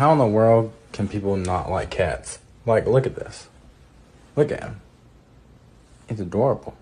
how in the world can people not like cats? Like, look at this. Look at him. He's adorable.